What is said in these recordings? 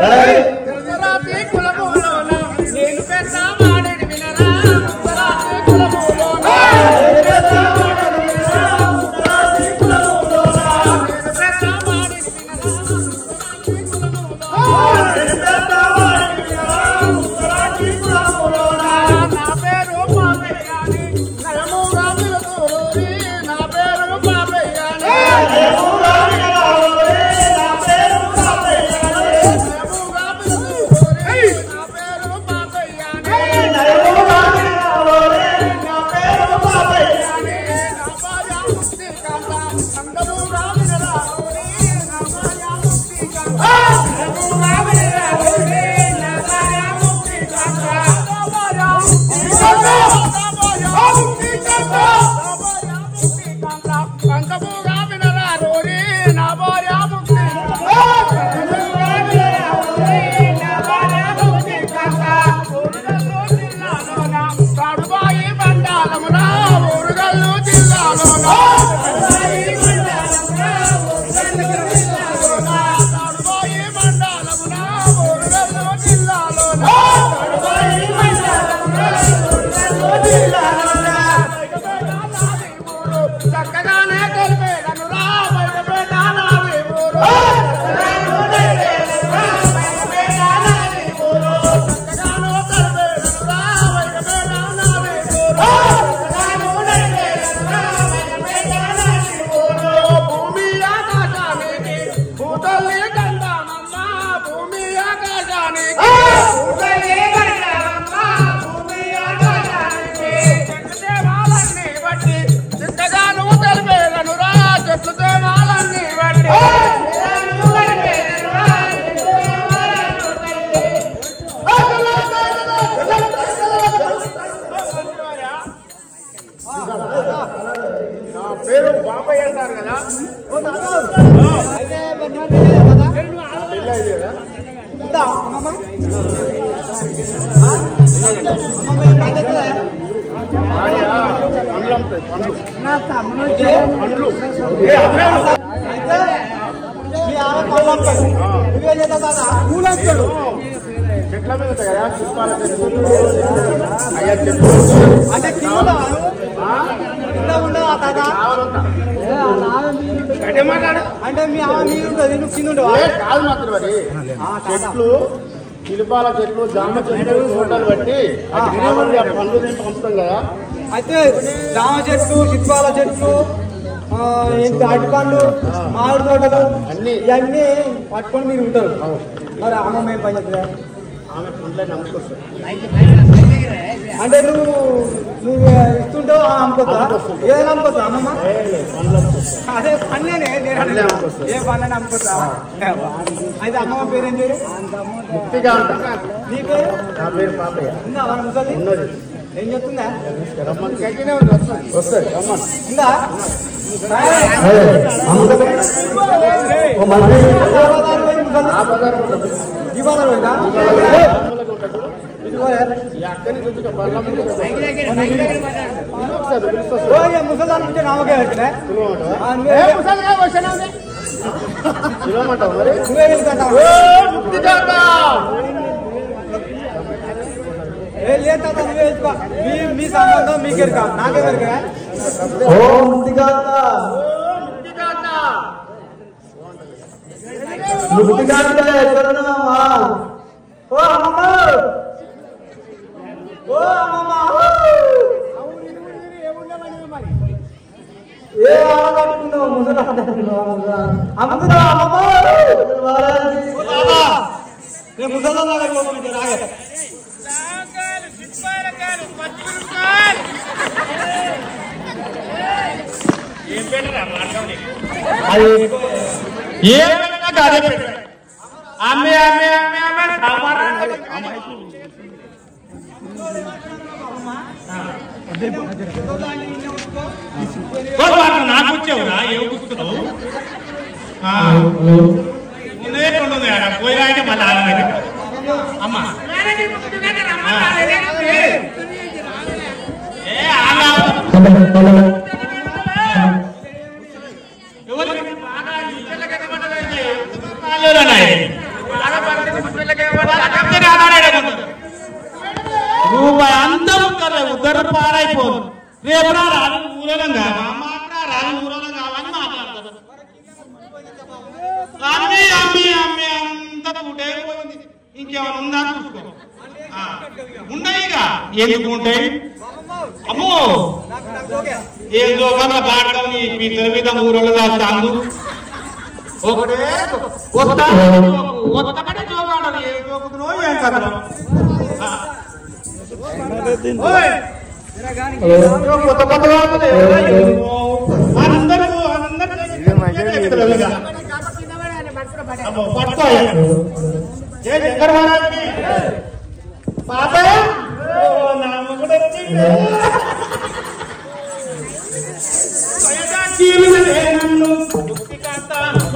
जय నా పేరు బాబాయ్ అంటారు కదా పెళ్ళి కదా చెట్ల మీద అయ్యా చెప్పు అంటే అంటే మీ ఆమె మీరు ఉంటుంది నువ్వు కింద మాత్రం చెట్లు శిల్పాల చెట్లు జామ చెట్లు ఫోటోలు బట్టి ఆ పంపుతాం కదా అయితే జామ చెట్లు చిత్వాల చెట్లు ఆ, ఏంటి అరటి మామిడి తోటలు అన్ని. ఇవన్నీ పట్టుకొని మీరు ఉంటారు మరి అమ్మమ్మ మేము పని చెప్తుందా ఆమె పండ్లని నమ్ముకొస్తాయి అంటే నువ్వు నువ్వు ఇస్తుంటావు ఆ అమ్ముకోతా ఏదైనా అమ్ముకోతా అమ్మమ్మ. అదే పన్నేనే నేను. అమ్ముకొస్తా. ఏ పన్నని అమ్ముకోతా అయితే అమ్మమ్మ పేరు పేరు నీ పేరు నా పేరు పాపయ్య ఉందా మన ముసలి ఉన్నది ఏం చెప్తుందా వస్తుంది రమ్మని ఉందా ఆ బజార్ ఉంటుంది దీపావళి పోయిందా? రాములకు ఉంటుంది. ఇది పోయా? ఈ అక్కని చూసి బల్లం మీద ఒకసారి పిలుస్తా ఓ, ఇక ముసలాన్ని ఉంటే నామకే పెట్టినా? పిలవమంటావా? ఆ, నువ్వే ఏ ముసలిగా వచ్చినావు పిలవమంటావు మరి నువ్వే వెళ్తావు ఓ ముక్తి తాత ఏ లేదు తాత, నువ్వే వెళ్తుకో. మీ మీ సంబంధం మీకే ఎరుక. నాకే ఎరుక. ఓ ముక్తి తాత ఓ అమ్మమ్మ ఓ అమ్మమ్మ ఏ ఆడపడుతున్నావు ముసలి అమ్ముతున్నావు అమ్మమ్మ ముసలి రాగే అమ్మే అమ్మే అమ్మే అమ్మే. నాకు వచ్చావురా ఏ కూర్చున్నావు? ఉండదు పోయినా అంటే మళ్ళీ ఆడలేదు అమ్మా. ఏ ఆగా ఉంటారు ఉద్దరు పాడైపోదు. రేపు రా రాను ఊరలంగా మా మాట రాను కావని మాట్లాడతారు అమ్మి అమ్మి అమ్మి అంత పోయింది. ఇంకేమైనా ఉందా చూసుకో. ఆ, ఉన్నాయి ఎందుకు ఉంటాయి? అమ్మో! ఏం జోకర్ల బాడకం మీద మీద ఊరోళ్ళు ఒకటే వస్తా ఒక్కటే జోగాడదు ఏ జోకుతునో ఏం కథనో ఆ. ఓయ్! కొత్త కొత్త వార్తలు ఏమో. అందరూ అందరూ చెప్తున్నారు ఇక. అబ్బో, పట్టుకో ఇక. ఏ శంకర్ మహారాజ్కి పాపయ్య ఓ, నా మొగుడు వచ్చిండు. చీలినదే నన్ను ముక్తికాంత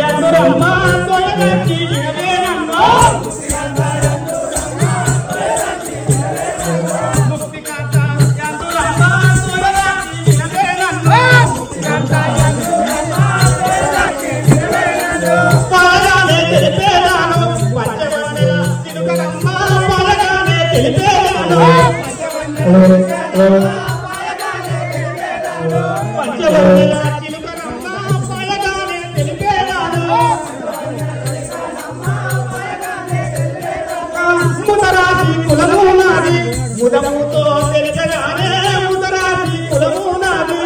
ఎదురమ్మ తొలగ చీలినదే నన్ను పంచవన్నెల తిరుగలమ్మ పలగానే తెలిపేదాను ముదరాజి కులము నాది ముదముతో తెలిసగానే ముదరాజి కులము నాది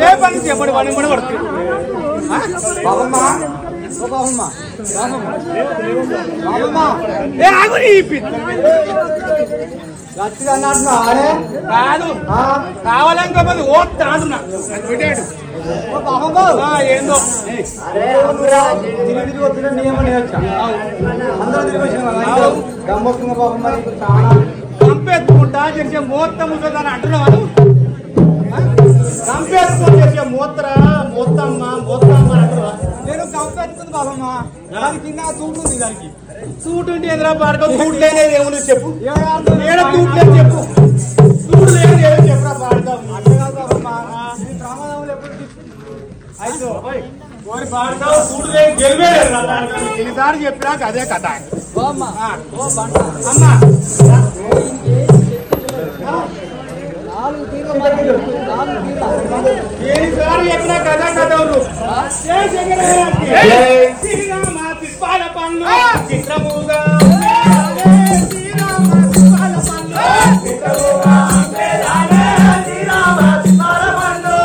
ఏ పని చెప్పండి ఎంబడి వాడు ఎంబడి పడుతుంది. బాబమ్మ ఓ బాబమ్మ. బాబమ్మ. బాబమ్మ ఏ ఆగు నీ పిల్ల. గట్టిగా అన్నట్టు ఆడే కాదు. ఆ, కావాలనుకోమంది ఓట్ ఆడున్నా పెట్టాడు. ఓ బాబమ్మ. ఆ, ఏందో. తిరిగి తిరిగి వచ్చిన నియమం నేర్చా అందరూ తిరిగి వచ్చిన చాలా. చంపేసుకుంటా చేసే మూత్త అంటున్నావు చంపేసుకొని చేసే మూత్ర మూత్తమ్మ మూత్తమ్మ అని అంటున్నావా నేను కంపెత్తుంది బాబమ్మ. దాని కింద చూడుంది దానికి. సూట్ ఉంటే ఎదురా పాడుకో సూట్ లేనేది ఏముంది చెప్పు. ఏడ సూట్ లేదు చెప్పు. సూట్ లేదు ఏదో చెప్పురా పాడుకో అట్టగా బాబమ్మ. ఈ ప్రమాదంలో ఎప్పుడు అయితే ఓరి పాడుకో సూట్ లేదు గెలివే ఎన్నిసార్లు చెప్పినాక అదే కథ. అమ్మా. తీర్ల ఎన్నిసార్లు చెప్పినా కథ కథ ఊరు. జై శంకరాచార్యకి. శ్రీరామ తిప్పాల పన్ను చిత్రముగా. శ్రీరామ తిప్పాల పన్ను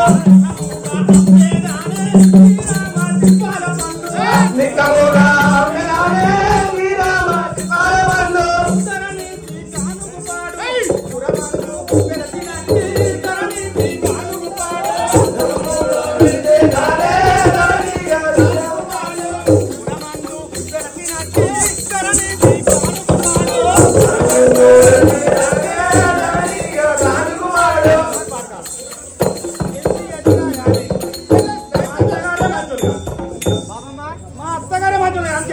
మా అత్తగారే మాట్లాడలేదు అని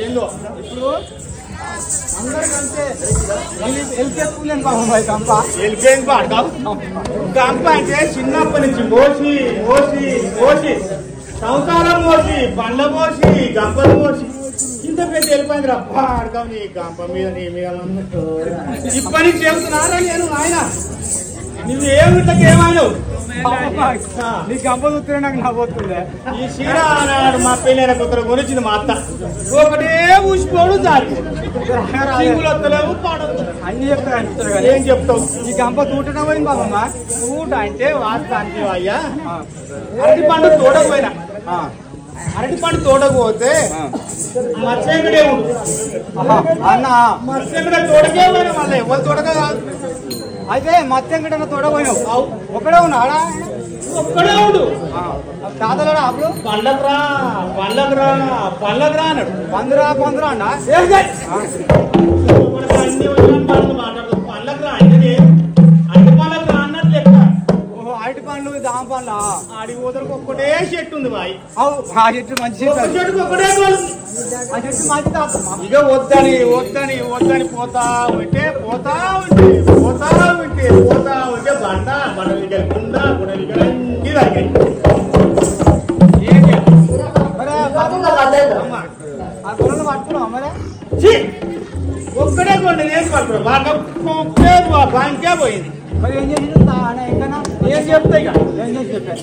ఏందో? అందరికంటే వెళ్ళిపోయింది ఒక అంప అంటే చిన్నప్పటి నుంచి మోసి మోసి మోసి సంసారం మోసి పండ్ల మోసి గంపలు మోసి. ఇంత పెద్ద వెళ్ళిపోయింది రప్ప అడగం నీ గంప మీద నీ మీద ఇప్పటి నుంచి చెబుతున్నారా నేను ఆయన? నువ్వు ఏమిటకేమైనావు నీ నాకు నవ్వుతుందే ఈ ఆనాడు మా పెళ్ళైన కొత్తలు కొనిచ్చింది మా అత్త. ఒకటే ఊసిపోడు జాతి. అన్ని కదా ఏం చెప్తావు? ఈ కంప తూటడం పోయింది బాబమ్మ. ఊట అంటే అయ్యా. అరటి పండు తోడకపోయినా అరటి పండు తోడకపోతే మత్స్యకుడే అన్న. మత్స్యకుడే తోడకే పోయినా మళ్ళీ ఎవరు తోడక కాదు అయితే మత్స్యం గిట్ట తోడపోయినావు ఒకడే ఉన్నాడా ఒక్కడే ఉండు. తాతలేడా అప్పుడు? పండ్లకు రా పండ్లకు రా పండ్లకు రా అన్నాడు పందురా పందురా అన్న పండ్ల ఆడి ఊదరకు ఒక్కటే చెట్టు ఉంది బాయ్. ఆ చెట్టు మంచి చెట్టు ఒక్క అది. చెట్టుకు ఒకటే గోలు. ఆ చెట్టు మంచి ఇక వద్దని వద్దని వద్దని పోతా ఉంటే పోతా ఉంటే పోతా ఉంటే పోతా ఉంటే బండ బండ దగ్గర కుండ గుడ దగ్గర అన్ని తాగాయి. ఒక్కడే కొండ నేను పట్టుకున్నా? పోతే బాంకే పోయింది. మరి ఏం చేసిండు అన్న ఎక్కడా ఏం చెప్తా ఇక? ఏం చేసి చెప్పారు?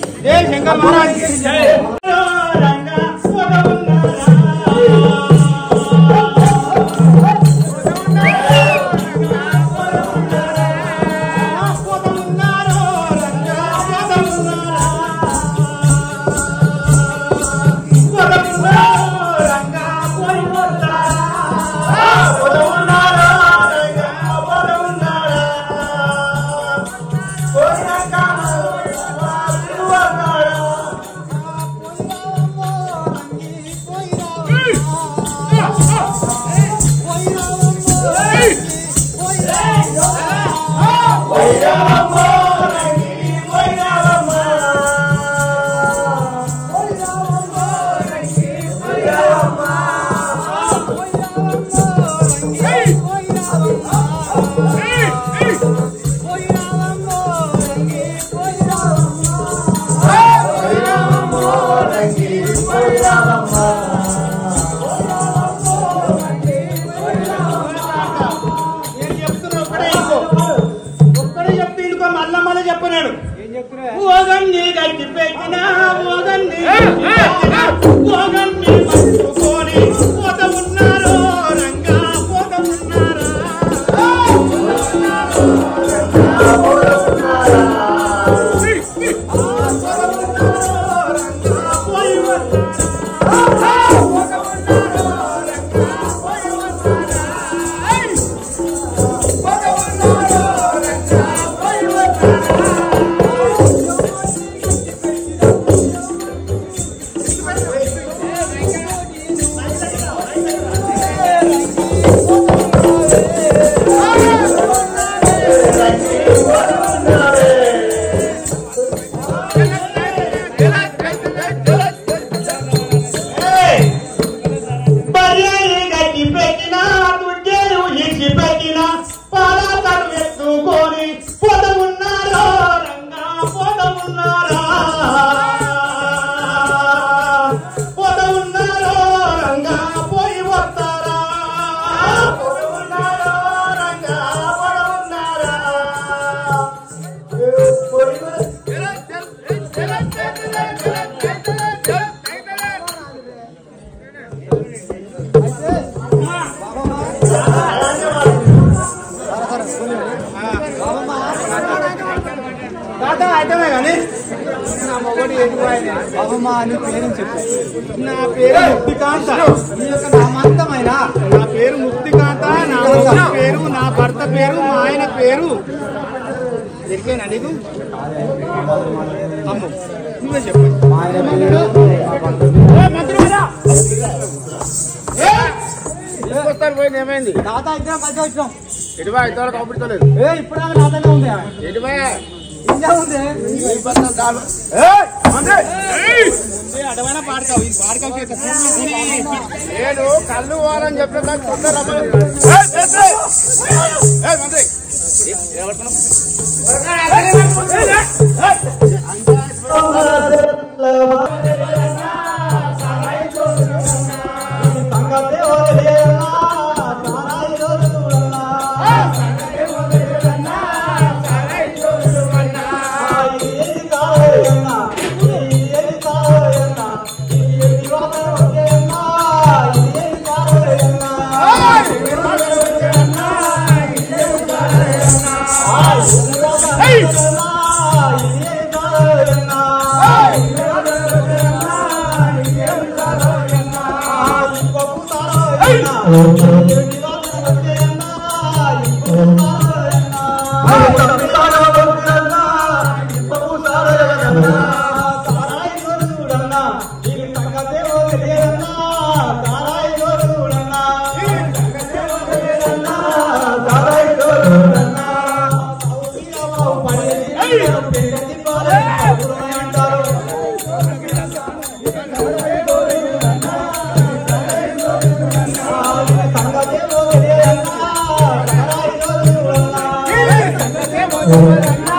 啊！కానీ నా మొగడు ఎదుగుపోయింది బాబమ్మ నీ పేరు చెప్పు నా పేరు ముక్తికాంత. నీ యొక్క నామాంతమైన నా పేరు ముక్తికాంత నా పేరు నా భర్త పేరు మా ఆయన పేరు. ఎరికేనా నీకు? అమ్ము నువ్వే చెప్పు. ఏమైంది? తాత ఇద్దరం కలిసి వచ్చినాం. ఎటువా ఇంతవరకు అవుపడుతలేదు ఏ ఇప్పుడు తాతనే ఉంది. ఎటువా నేను కళ్ళు పోవాలని చెప్పిన దానికి తొందర Oh, 嗯。